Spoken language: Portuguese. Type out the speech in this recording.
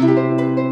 Música